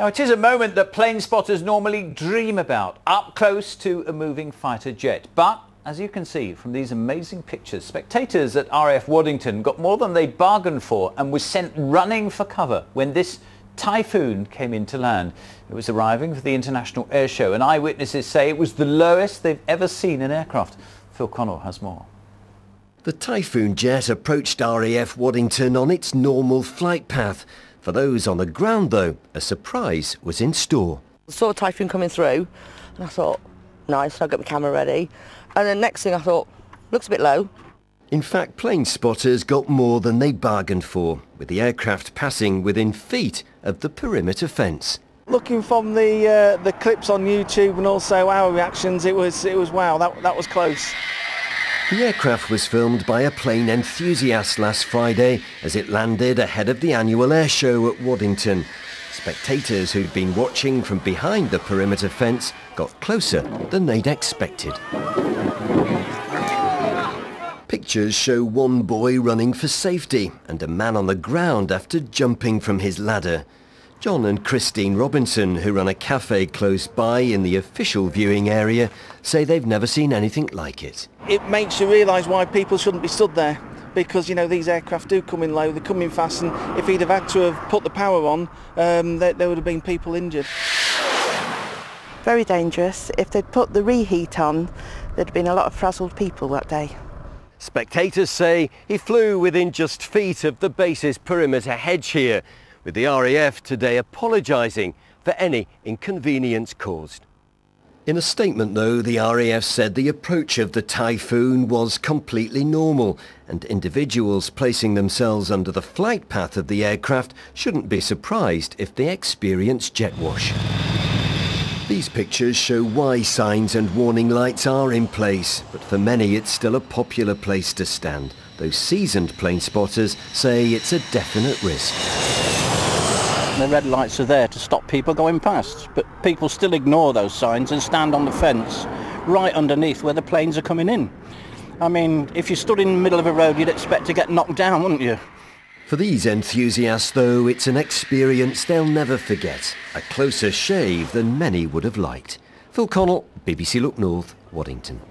Now it is a moment that plane spotters normally dream about, up close to a moving fighter jet. But as you can see from these amazing pictures, spectators at RAF Waddington got more than they bargained for and was sent running for cover when this typhoon came into land. It was arriving for the International Air Show and eyewitnesses say it was the lowest they've ever seen an aircraft. Phil Connell has more. The Typhoon jet approached RAF Waddington on its normal flight path. For those on the ground, though, a surprise was in store. I saw a typhoon coming through and I thought, nice, I'll get my camera ready. And then next thing I thought, looks a bit low. In fact, plane spotters got more than they bargained for, with the aircraft passing within feet of the perimeter fence. Looking from the uh, the clips on YouTube and also our reactions, it was it was wow, that that was close. The aircraft was filmed by a plane enthusiast last Friday as it landed ahead of the annual air show at Waddington. Spectators who'd been watching from behind the perimeter fence got closer than they'd expected. Pictures show one boy running for safety and a man on the ground after jumping from his ladder. John and Christine Robinson, who run a cafe close by in the official viewing area, say they've never seen anything like it. It makes you realise why people shouldn't be stood there because you know these aircraft do come in low, they come in fast and if he'd have had to have put the power on um, there, there would have been people injured. Very dangerous. If they'd put the reheat on, there'd have been a lot of frazzled people that day. Spectators say he flew within just feet of the base's perimeter hedge here with the RAF today apologising for any inconvenience caused. In a statement though, the RAF said the approach of the typhoon was completely normal and individuals placing themselves under the flight path of the aircraft shouldn't be surprised if they experience jet wash. These pictures show why signs and warning lights are in place, but for many it's still a popular place to stand. though seasoned plane spotters say it's a definite risk. The red lights are there to stop people going past, but people still ignore those signs and stand on the fence right underneath where the planes are coming in. I mean, if you stood in the middle of a road, you'd expect to get knocked down, wouldn't you? For these enthusiasts, though, it's an experience they'll never forget. A closer shave than many would have liked. Phil Connell, BBC Look North, Waddington.